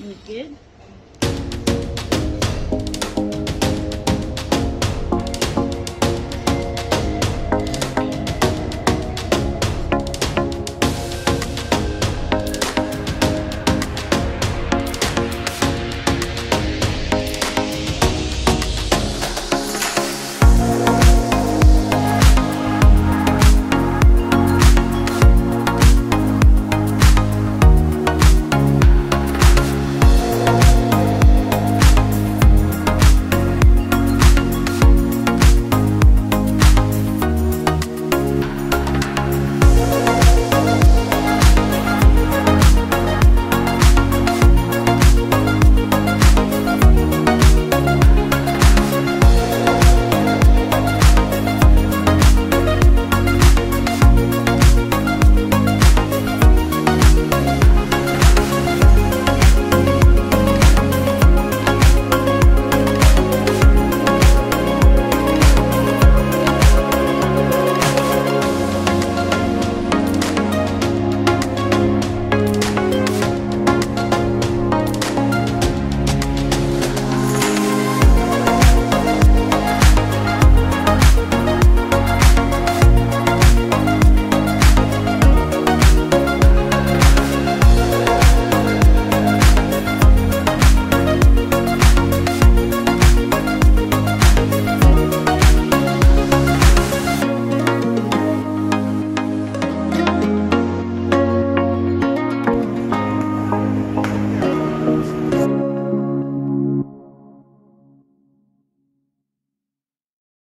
You good?